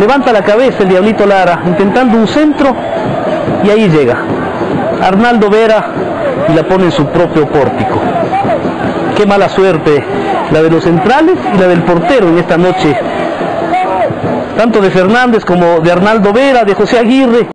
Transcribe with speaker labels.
Speaker 1: Levanta la cabeza el Diablito Lara, intentando un centro y ahí llega. Arnaldo Vera y la pone en su propio pórtico. Qué mala suerte la de los centrales y la del portero en esta noche. Tanto de Fernández como de Arnaldo Vera, de José Aguirre.